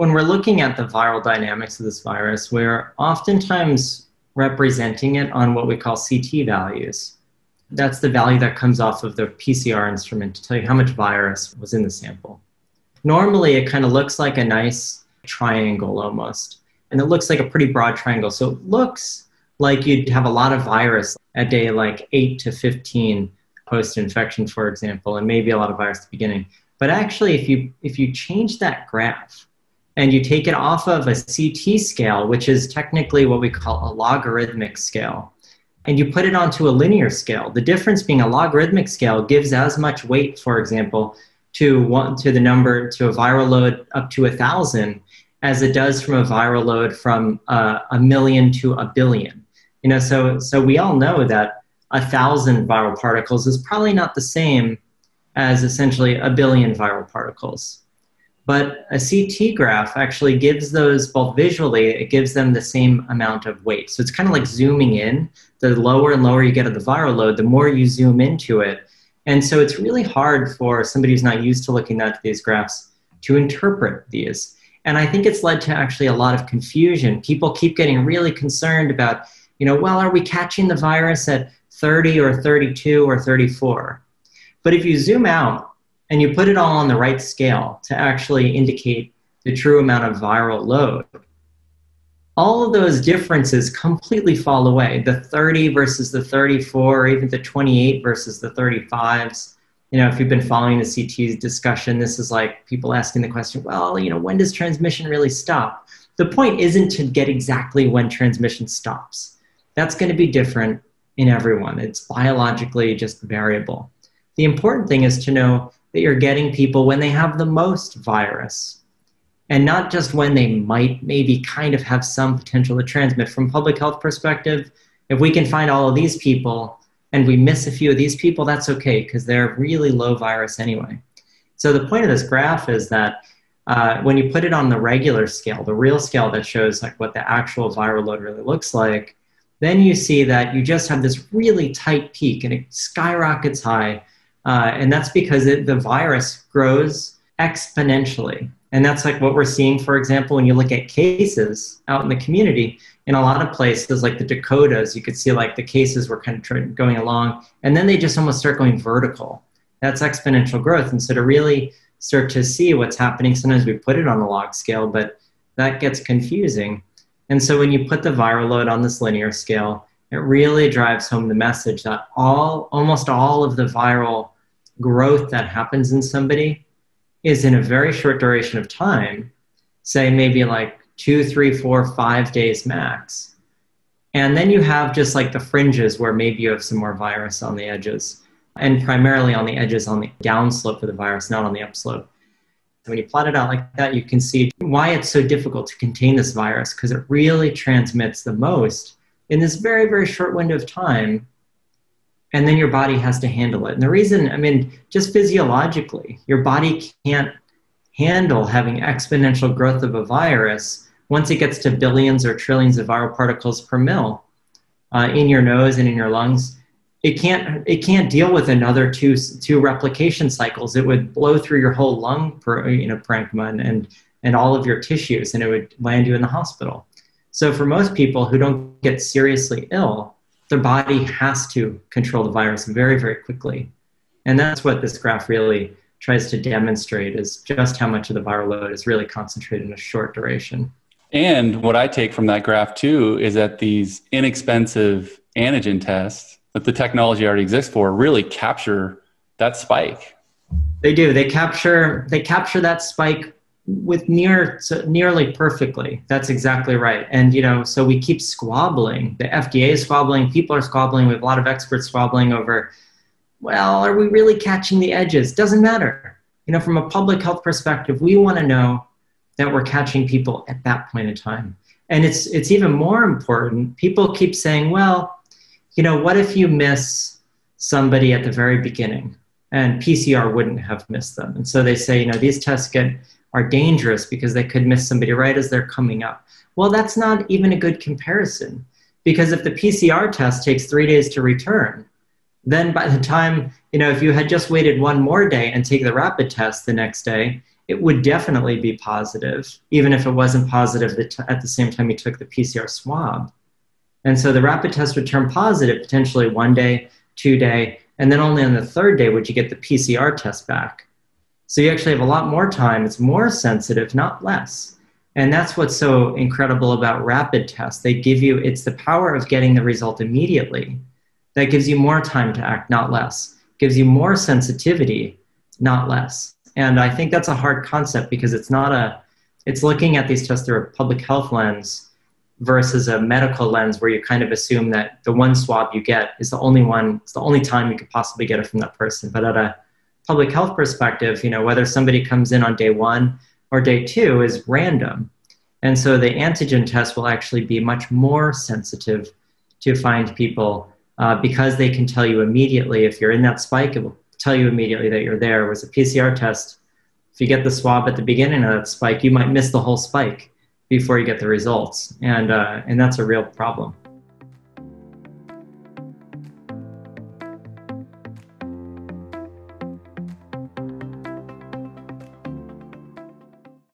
when we're looking at the viral dynamics of this virus, we're oftentimes representing it on what we call CT values. That's the value that comes off of the PCR instrument to tell you how much virus was in the sample. Normally, it kind of looks like a nice triangle almost, and it looks like a pretty broad triangle. So it looks like you'd have a lot of virus at day like 8 to 15 post infection, for example, and maybe a lot of virus at the beginning. But actually, if you, if you change that graph, and you take it off of a CT scale, which is technically what we call a logarithmic scale, and you put it onto a linear scale. The difference being a logarithmic scale gives as much weight, for example, to one to the number to a viral load up to a thousand as it does from a viral load from uh, a million to a billion. You know, so so we all know that a thousand viral particles is probably not the same as essentially a billion viral particles. But a CT graph actually gives those both visually, it gives them the same amount of weight. So it's kind of like zooming in. The lower and lower you get of the viral load, the more you zoom into it. And so it's really hard for somebody who's not used to looking at these graphs to interpret these. And I think it's led to actually a lot of confusion. People keep getting really concerned about, you know, well, are we catching the virus at 30 or 32 or 34? But if you zoom out and you put it all on the right scale to actually indicate the true amount of viral load, all of those differences completely fall away. The 30 versus the 34, or even the 28 versus the 35s. You know, if you've been following the CT's discussion, this is like people asking the question, well, you know, when does transmission really stop? The point isn't to get exactly when transmission stops. That's going to be different in everyone. It's biologically just variable. The important thing is to know that you're getting people when they have the most virus. And not just when they might maybe kind of have some potential to transmit. From public health perspective if we can find all of these people and we miss a few of these people that's okay because they're really low virus anyway. So the point of this graph is that uh, when you put it on the regular scale the real scale that shows like what the actual viral load really looks like then you see that you just have this really tight peak and it skyrockets high uh, and that's because it, the virus grows exponentially. And that's like what we're seeing, for example, when you look at cases out in the community. In a lot of places, like the Dakotas, you could see like the cases were kind of going along, and then they just almost start going vertical. That's exponential growth. And so to really start to see what's happening, sometimes we put it on a log scale, but that gets confusing. And so when you put the viral load on this linear scale, it really drives home the message that all almost all of the viral growth that happens in somebody is in a very short duration of time say maybe like two three four five days max. And then you have just like the fringes where maybe you have some more virus on the edges and primarily on the edges on the downslope of the virus not on the upslope. When you plot it out like that you can see why it's so difficult to contain this virus because it really transmits the most in this very, very short window of time. And then your body has to handle it. And the reason, I mean, just physiologically, your body can't handle having exponential growth of a virus once it gets to billions or trillions of viral particles per mil uh, in your nose and in your lungs. It can't, it can't deal with another two, two replication cycles. It would blow through your whole lung per, you know, parenchyma and, and, and all of your tissues, and it would land you in the hospital. So for most people who don't get seriously ill, their body has to control the virus very, very quickly. And that's what this graph really tries to demonstrate is just how much of the viral load is really concentrated in a short duration. And what I take from that graph too is that these inexpensive antigen tests that the technology already exists for really capture that spike. They do. They capture they capture that spike with near so nearly perfectly. That's exactly right. And you know, so we keep squabbling. The FDA is squabbling. People are squabbling. We have a lot of experts squabbling over. Well, are we really catching the edges? Doesn't matter. You know, from a public health perspective, we want to know that we're catching people at that point in time. And it's it's even more important. People keep saying, well, you know, what if you miss somebody at the very beginning? And PCR wouldn't have missed them. And so they say, you know, these tests get are dangerous because they could miss somebody right as they're coming up. Well, that's not even a good comparison because if the PCR test takes three days to return, then by the time, you know, if you had just waited one more day and take the rapid test the next day, it would definitely be positive, even if it wasn't positive at the same time you took the PCR swab. And so the rapid test would turn positive potentially one day, two day, and then only on the third day would you get the PCR test back. So you actually have a lot more time. It's more sensitive, not less. And that's what's so incredible about rapid tests. They give you, it's the power of getting the result immediately that gives you more time to act, not less. Gives you more sensitivity, not less. And I think that's a hard concept because it's not a, it's looking at these tests through a public health lens versus a medical lens where you kind of assume that the one swab you get is the only one, it's the only time you could possibly get it from that person. But at a public health perspective, you know, whether somebody comes in on day one or day two is random. And so the antigen test will actually be much more sensitive to find people uh, because they can tell you immediately if you're in that spike, it will tell you immediately that you're there. Whereas a PCR test, if you get the swab at the beginning of that spike, you might miss the whole spike before you get the results. And, uh, and that's a real problem.